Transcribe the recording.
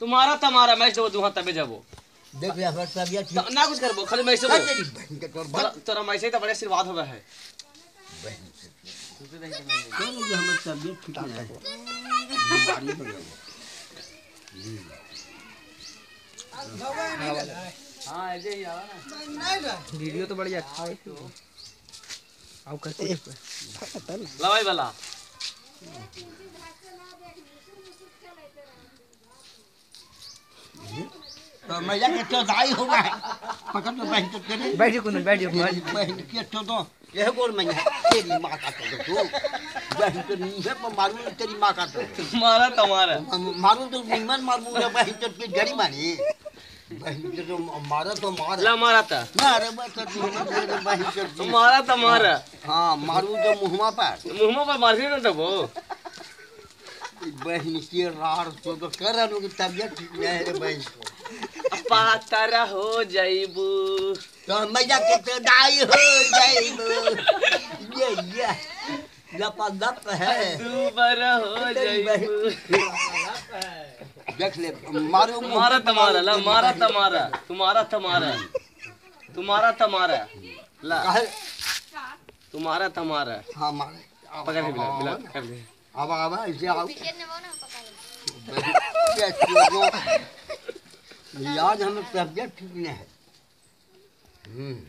तुम्हारा तुम्हारा मैं देबो दुहा तबे जाबो देख हमार तबियत ठीक त- ना कुछ करबो खाली मैं से है तेरी बहन के तोर तोरा बात तोरा मैं से तो बड़े आशीर्वाद होवे है। बहन से क्यों मुझे हमार तबियत ठीक नहीं है बीमारी हो गई हाँ ऐसे ही। आवा ना वीडियो तो बढ़िया अच्छा है। आओ करते लवाई वाला। तो मैया के तो दाई होगा पकड़ तो बहन तो तेरे। कुंदन बैठिए तेरी बहन के तो तो। यह गोल मैया तेरी माँ का तो तू बहन तो नहीं है पर मारू तेरी माँ का तो। तुम्हारा तुम्हारा मारू। तो निमन मारू बहन तो की जड़ी मारी। बहन के तो मारा तो मार। ला मारा था। मारे तो बहन तो तुम्हारा तुम्हारा हाँ मारू तो मुहमा पर। मुँह पर मार भी ना तबो बहन की रार तो तो कर अनु की तबियत ठीक नहीं है रे बहन को पातरा हो जाइबू। तो मैया के तो दाई हो जाइबो। ये ये। लप लप है। दुबर हो जाइबू। देख ले मारू तुम्हारा तुम्हारा ला मारा तुम्हारा। तुम्हारा तुम्हारा। तुम्हारा तुम्हारा। ला। काहे। तुम्हारा तुम्हारा। हाँ मारे। पकड़ के बिला बिला कर ले अब अब ऐसे आओ। याद हमें तबियत ठीक नहीं है। हम्म।